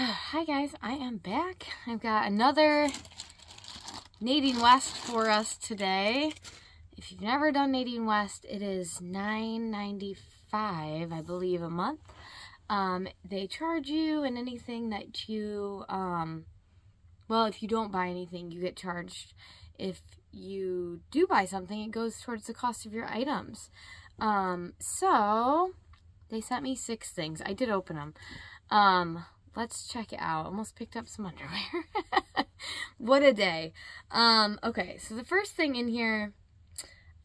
Hi guys, I am back. I've got another Nadine West for us today. If you've never done Nadine West, it is $9.95, I believe, a month. Um, they charge you and anything that you, um, well, if you don't buy anything, you get charged. If you do buy something, it goes towards the cost of your items. Um, so, they sent me six things. I did open them. Let's check it out. Almost picked up some underwear. what a day. Um, okay, so the first thing in here,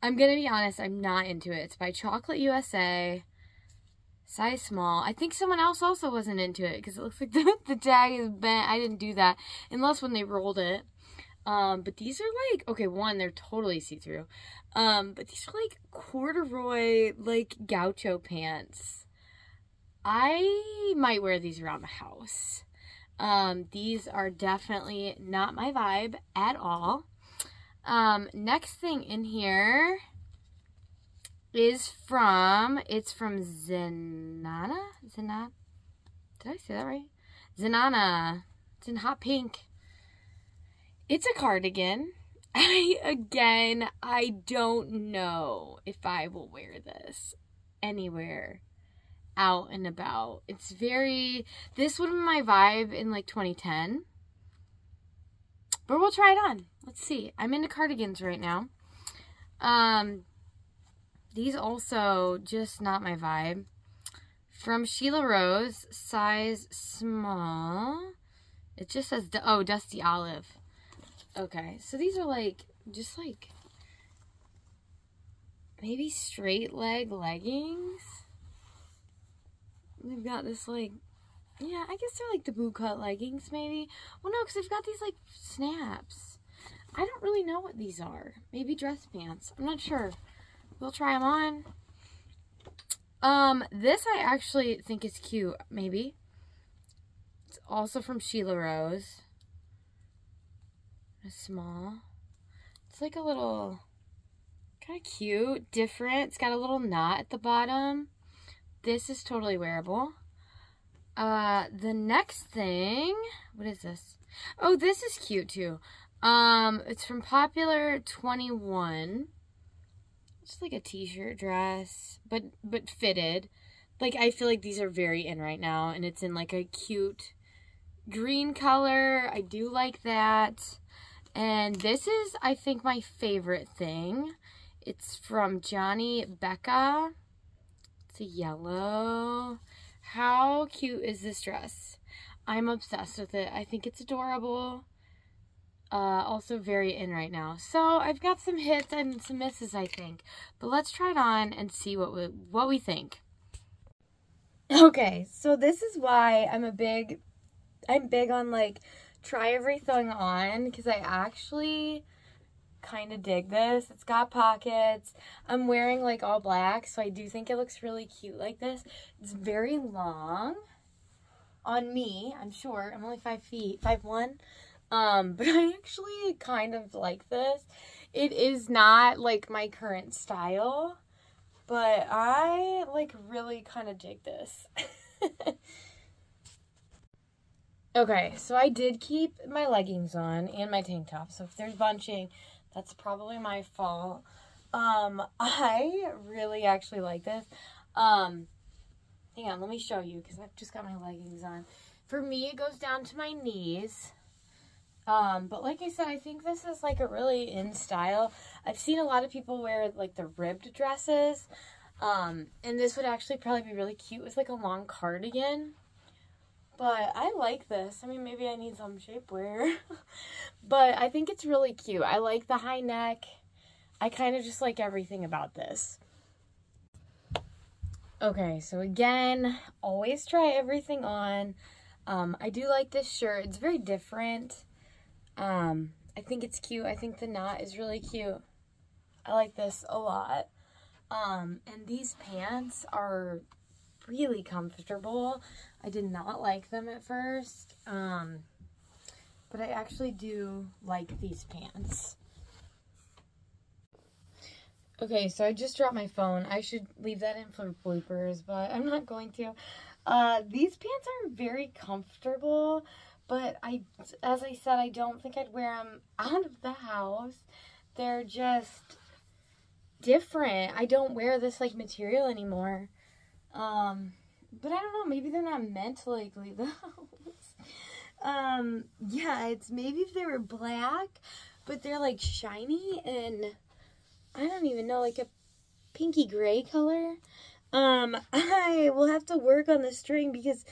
I'm going to be honest, I'm not into it. It's by Chocolate USA, size small. I think someone else also wasn't into it because it looks like the, the tag is bent. I didn't do that unless when they rolled it. Um, but these are like, okay, one, they're totally see-through. Um, but these are like corduroy, like gaucho pants. I might wear these around the house. Um, these are definitely not my vibe at all. Um, next thing in here is from, it's from Zenana? Zenana? Did I say that right? Zenana. It's in hot pink. It's a cardigan. I, again, I don't know if I will wear this anywhere out and about. It's very, this would be my vibe in like 2010. But we'll try it on. Let's see. I'm into cardigans right now. Um, these also just not my vibe. From Sheila Rose, size small. It just says, oh, Dusty Olive. Okay, so these are like, just like, maybe straight leg leggings. They've got this like, yeah, I guess they're like the boot cut leggings maybe. Well, no, because they've got these like snaps. I don't really know what these are. Maybe dress pants. I'm not sure. We'll try them on. Um, this I actually think is cute, maybe. It's also from Sheila Rose a small. It's like a little, kind of cute, different. It's got a little knot at the bottom. This is totally wearable. Uh, the next thing, what is this? Oh, this is cute too. Um, it's from Popular 21. It's like a t-shirt dress, but, but fitted. Like, I feel like these are very in right now, and it's in like a cute green color. I do like that. And this is, I think, my favorite thing. It's from Johnny Becca. It's a yellow. How cute is this dress? I'm obsessed with it. I think it's adorable. Uh, also very in right now. So I've got some hits and some misses, I think. But let's try it on and see what we, what we think. Okay, so this is why I'm a big, I'm big on like try everything on because I actually kind of dig this. It's got pockets. I'm wearing like all black, so I do think it looks really cute like this. It's very long on me, I'm sure. I'm only five feet, five one. Um, but I actually kind of like this. It is not like my current style, but I like really kind of dig this. Okay, so I did keep my leggings on and my tank top. So if there's bunching, that's probably my fault. Um, I really actually like this. Um, hang on, let me show you because I've just got my leggings on. For me, it goes down to my knees. Um, but like I said, I think this is like a really in style. I've seen a lot of people wear like the ribbed dresses. Um, and this would actually probably be really cute with like a long cardigan. But I like this. I mean, maybe I need some shapewear. but I think it's really cute. I like the high neck. I kind of just like everything about this. Okay, so again, always try everything on. Um, I do like this shirt. It's very different. Um, I think it's cute. I think the knot is really cute. I like this a lot. Um, and these pants are really comfortable. I did not like them at first, um, but I actually do like these pants. Okay, so I just dropped my phone. I should leave that in for bloopers, but I'm not going to. Uh, these pants are very comfortable, but I, as I said, I don't think I'd wear them out of the house. They're just different. I don't wear this like material anymore. Um, but I don't know, maybe they're not meant to like leave the house. um, yeah, it's maybe if they were black, but they're like shiny and I don't even know, like a pinky gray color. Um, I will have to work on the string because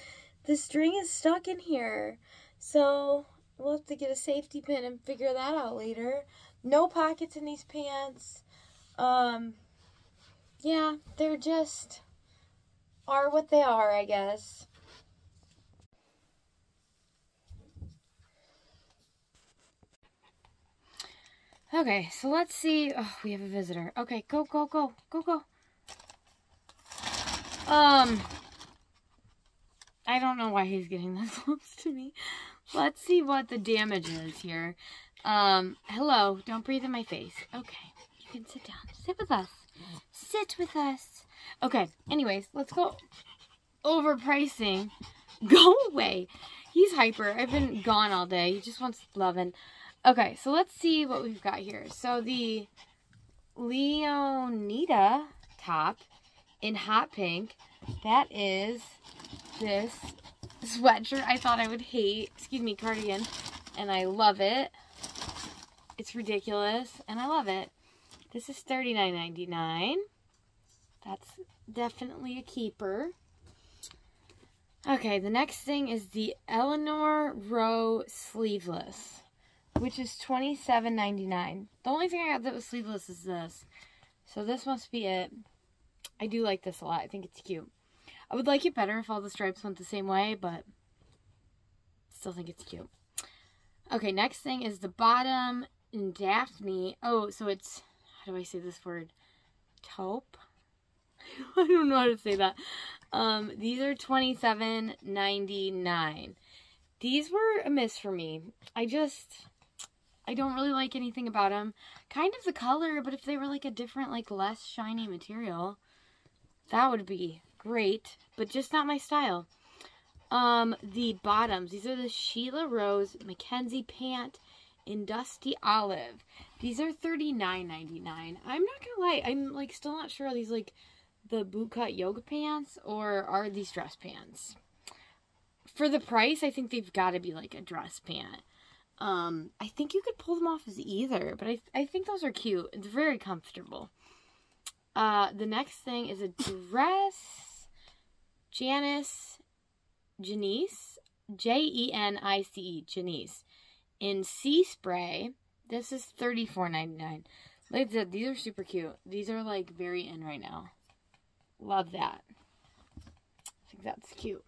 the string is stuck in here. So we'll have to get a safety pin and figure that out later. No pockets in these pants. Um, yeah, they're just are what they are, I guess. Okay, so let's see. Oh, we have a visitor. Okay, go, go, go, go, go. Um, I don't know why he's getting this close to me. Let's see what the damage is here. Um, hello, don't breathe in my face. Okay, you can sit down. Sit with us. Sit with us. Okay, anyways, let's go over pricing. Go away. He's hyper. I've been gone all day. He just wants loving. Okay, so let's see what we've got here. So the Leonita top in hot pink. That is this sweatshirt I thought I would hate. Excuse me, cardigan. And I love it. It's ridiculous, and I love it. This is $39.99. That's definitely a keeper. Okay, the next thing is the Eleanor Rowe Sleeveless, which is $27.99. The only thing I got that was sleeveless is this. So this must be it. I do like this a lot. I think it's cute. I would like it better if all the stripes went the same way, but still think it's cute. Okay, next thing is the bottom in Daphne. Oh, so it's, how do I say this word? Taupe? I don't know how to say that. Um, these are twenty seven ninety nine. These were a miss for me. I just, I don't really like anything about them. Kind of the color, but if they were like a different, like less shiny material, that would be great. But just not my style. Um, the bottoms. These are the Sheila Rose Mackenzie pant in Dusty Olive. These are thirty nine ninety nine. I'm not gonna lie, I'm like still not sure these like the bootcut yoga pants or are these dress pants? For the price, I think they've got to be like a dress pant. Um, I think you could pull them off as either, but I, I think those are cute. It's very comfortable. Uh, the next thing is a dress. Janice, Janice, J-E-N-I-C-E, Janice, in Sea Spray. This is thirty four ninety nine. Like I said, these are super cute. These are like very in right now. Love that. I think that's cute.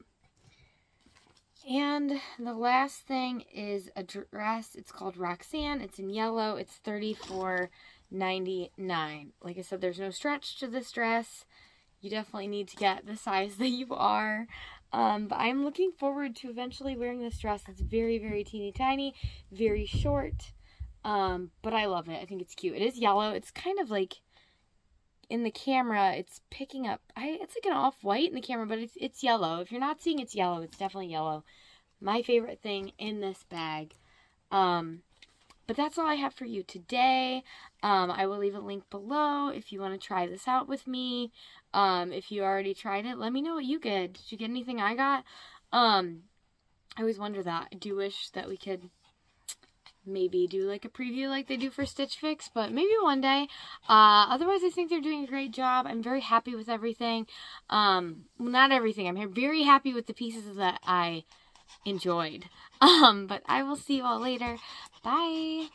And the last thing is a dress. It's called Roxanne. It's in yellow. It's $34.99. Like I said, there's no stretch to this dress. You definitely need to get the size that you are. Um, but I'm looking forward to eventually wearing this dress. It's very, very teeny tiny, very short. Um, but I love it. I think it's cute. It is yellow. It's kind of like in the camera, it's picking up. I it's like an off white in the camera, but it's it's yellow. If you're not seeing it's yellow, it's definitely yellow. My favorite thing in this bag. Um, but that's all I have for you today. Um, I will leave a link below if you want to try this out with me. Um, if you already tried it, let me know what you get. Did you get anything I got? Um, I always wonder that. I do wish that we could maybe do like a preview like they do for Stitch Fix, but maybe one day. Uh, otherwise, I think they're doing a great job. I'm very happy with everything. Um, well, not everything. I'm very happy with the pieces that I enjoyed. Um, but I will see you all later. Bye.